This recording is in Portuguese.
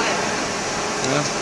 É.